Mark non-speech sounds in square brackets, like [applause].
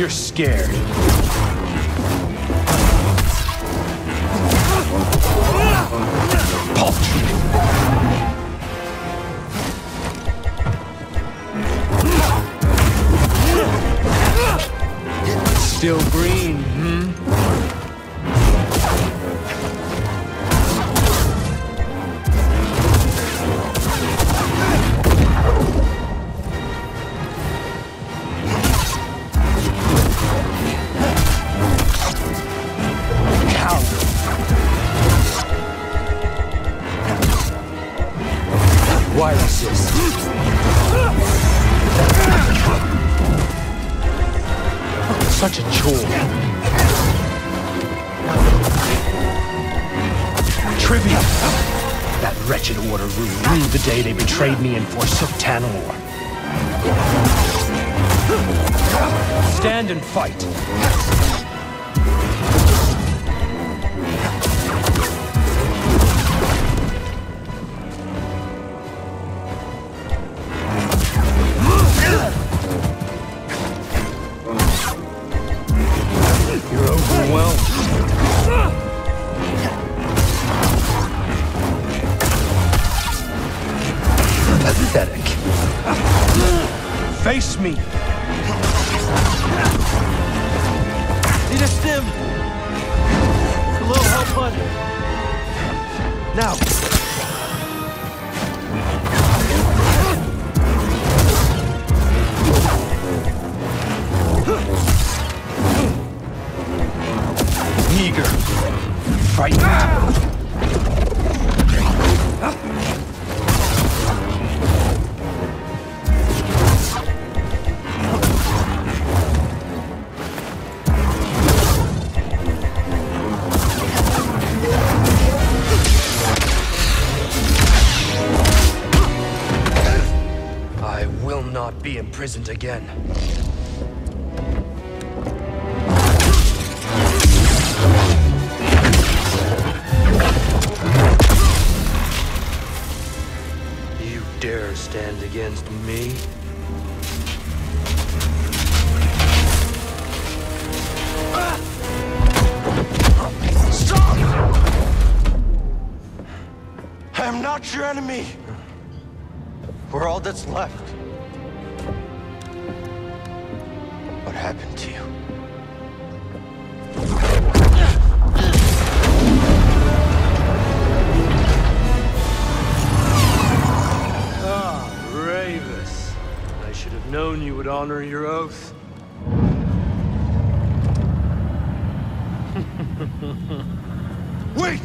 You're scared. Still green, hmm? Why? Such a chore. Trivia. That wretched order ruled the day they betrayed me and forsook Tanalor. Stand and fight. Pathetic. Face me. Need a stim. A little help on. Now. Eager. Frightened. I not be imprisoned again. You dare stand against me? Stop! I am not your enemy. We're all that's left. What happened to you? Ah, Rayvis. I should have known you would honor your oath. [laughs] Wait!